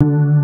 Bye.